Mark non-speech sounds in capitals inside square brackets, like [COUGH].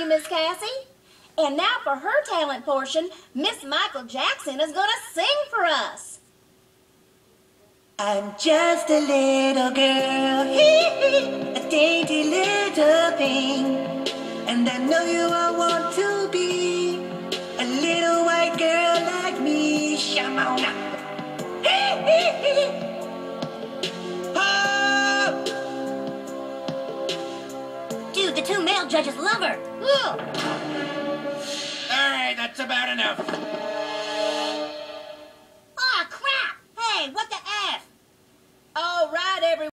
you, Miss Cassie. And now for her talent portion, Miss Michael Jackson is going to sing for us. I'm just a little girl, [LAUGHS] a dainty little thing. And I know you all want to be a little white girl like me. Shamona. Male judges love her. Look. All right, that's about enough. Aw, crap. Hey, what the F? All right, everyone.